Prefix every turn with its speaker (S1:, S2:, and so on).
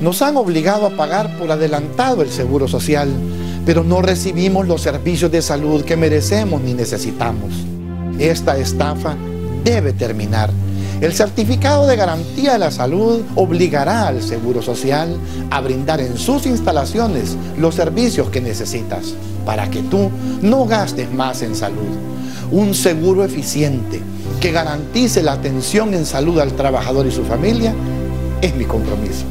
S1: Nos han obligado a pagar por adelantado el seguro social, pero no recibimos los servicios de salud que merecemos ni necesitamos. Esta estafa debe terminar. El certificado de garantía de la salud obligará al Seguro Social a brindar en sus instalaciones los servicios que necesitas para que tú no gastes más en salud. Un seguro eficiente que garantice la atención en salud al trabajador y su familia es mi compromiso.